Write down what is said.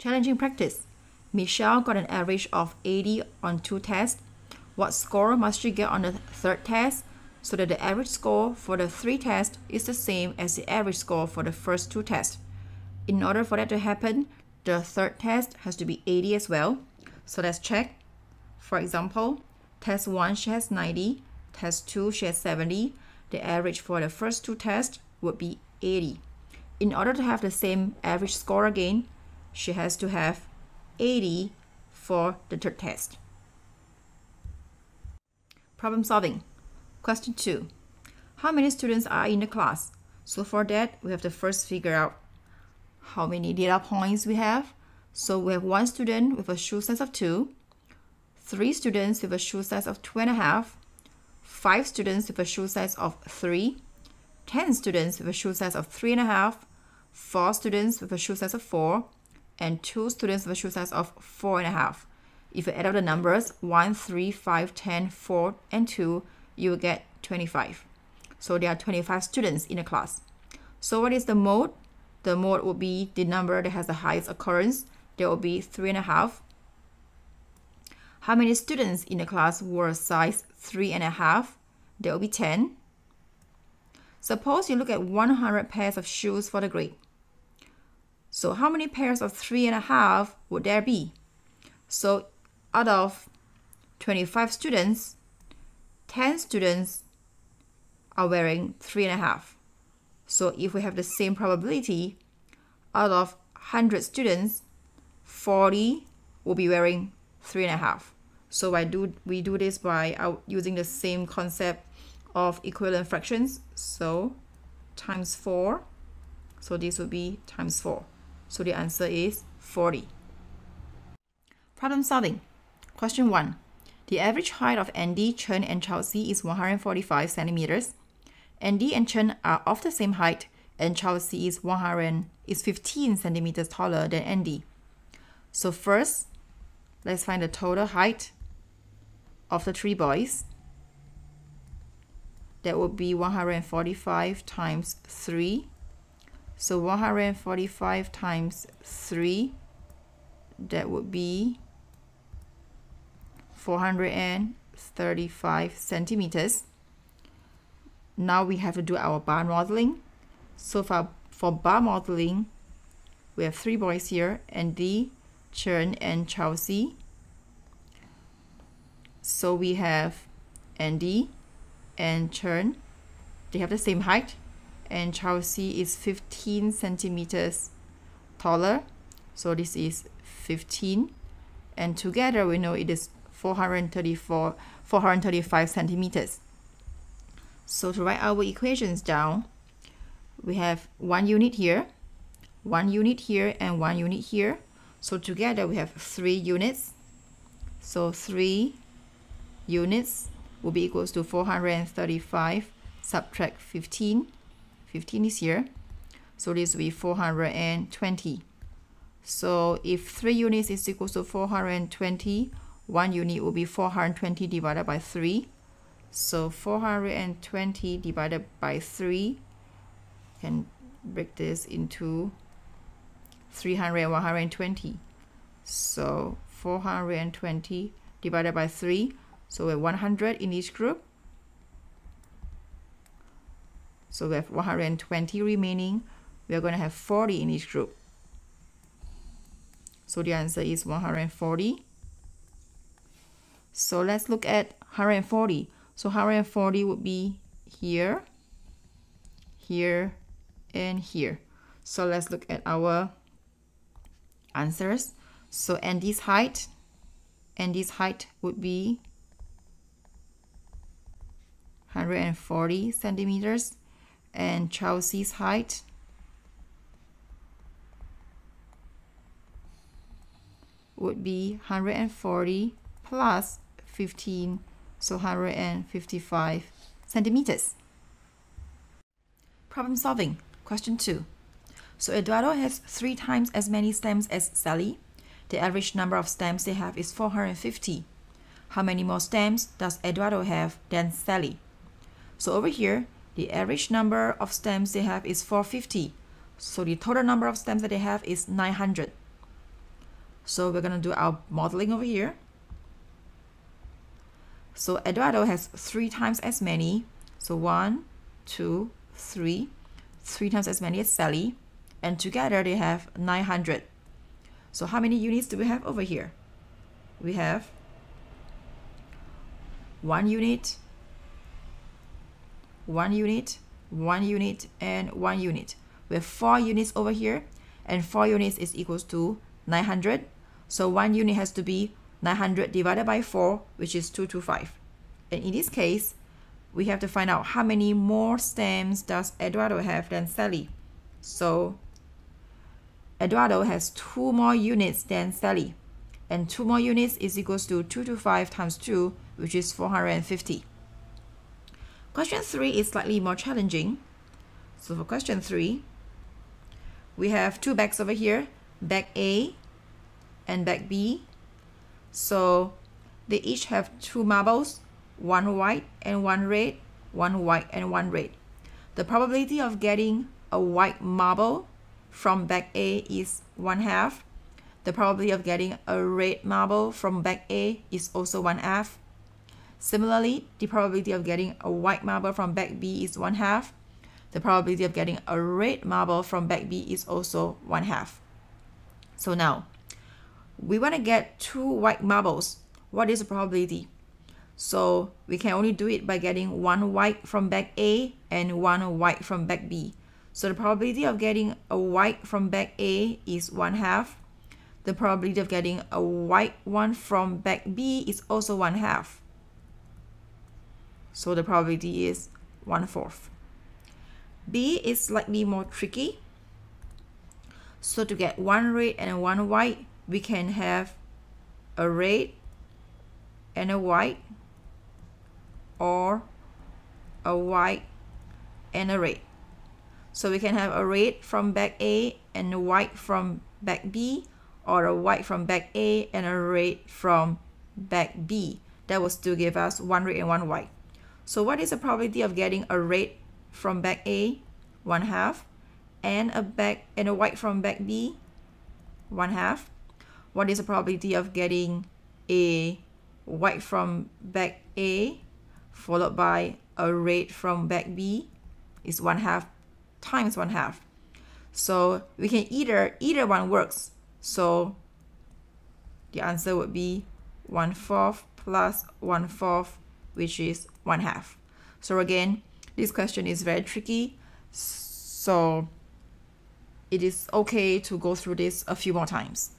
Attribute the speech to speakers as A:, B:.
A: Challenging practice. Michelle got an average of 80 on two tests. What score must she get on the third test so that the average score for the three tests is the same as the average score for the first two tests? In order for that to happen, the third test has to be 80 as well. So let's check. For example, test 1 she has 90, test 2 she has 70. The average for the first two tests would be 80. In order to have the same average score again, she has to have 80 for the third test. Problem solving. Question 2. How many students are in the class? So for that, we have to first figure out how many data points we have. So we have one student with a shoe size of 2, three students with a shoe size of 2.5, five students with a shoe size of 3, 10 students with a shoe size of 3.5, four students with a shoe size of 4, and two students with shoe size of 4.5. If you add up the numbers 1, 3, 5, 10, 4, and 2, you will get 25. So there are 25 students in a class. So what is the mode? The mode will be the number that has the highest occurrence. There will be 3.5. How many students in the class were size 3.5? There will be 10. Suppose you look at 100 pairs of shoes for the grade. So how many pairs of three and a half would there be? So out of 25 students, 10 students are wearing three and a half. So if we have the same probability, out of 100 students, 40 will be wearing three and a half. So I do we do this by using the same concept of equivalent fractions. So times 4. So this would be times 4. So the answer is 40. Problem solving. Question 1. The average height of Andy, Chen, and Chelsea is 145 centimeters. Andy and Chen are of the same height, and Chelsea is 100 is 15 centimeters taller than Andy. So first, let's find the total height of the three boys. That would be 145 times 3 so 145 times 3, that would be 435 centimeters. Now we have to do our bar modeling. So for, for bar modeling, we have three boys here, Andy, Chen, and Chelsea. So we have Andy and Chen. They have the same height, and Chelsea is 15 centimeters taller. So this is 15 and together we know it is 434 435 centimeters. So to write our equations down, we have one unit here, one unit here, and one unit here. So together we have three units. So three units will be equals to 435 subtract 15 15 is here. So this will be 420. So if 3 units is equal to 420, 1 unit will be 420 divided by 3. So 420 divided by 3 can break this into 300 and 120. So 420 divided by 3. So we have 100 in each group. So we have 120 remaining. We are going to have 40 in each group. So the answer is 140. So let's look at 140. So 140 would be here, here, and here. So let's look at our answers. So Andy's height, Andy's height would be 140 centimeters and Chelsea's height. Would be 140 plus 15 so 155 centimeters. Problem solving question 2 so Eduardo has three times as many stems as Sally. The average number of stems they have is 450 how many more stems does Eduardo have than Sally? So over here the average number of stems they have is 450. So the total number of stems that they have is 900. So we're going to do our modeling over here. So Eduardo has three times as many. So one, two, three. Three times as many as Sally. And together they have 900. So how many units do we have over here? We have one unit, one unit, one unit, and one unit. We have four units over here, and four units is equals to 900. So one unit has to be 900 divided by 4, which is 225. And in this case, we have to find out how many more stems does Eduardo have than Sally. So Eduardo has two more units than Sally. And two more units is equals to 225 times 2, which is 450. Question 3 is slightly more challenging. So for question 3, we have two bags over here, bag A and bag B. So they each have two marbles, one white and one red, one white and one red. The probability of getting a white marble from bag A is one half. The probability of getting a red marble from bag A is also one half. Similarly, the probability of getting a white marble from bag B is one half. The probability of getting a red marble from bag B is also one half. So now, we want to get two white marbles. What is the probability? So we can only do it by getting one white from bag A and one white from bag B. So the probability of getting a white from bag A is one half. The probability of getting a white one from bag B is also one half. So the probability is one fourth. B is slightly more tricky. So to get one red and one white, we can have a red and a white or a white and a red. So we can have a red from bag A and a white from bag B or a white from bag A and a red from bag B. That will still give us one red and one white. So what is the probability of getting a red from bag A? One half. And a bag and a white from bag B? One half. What is the probability of getting a white from bag A followed by a red from bag B is one half times one half. So we can either, either one works. So the answer would be one fourth plus one fourth, which is one half. So again, this question is very tricky. So it is okay to go through this a few more times.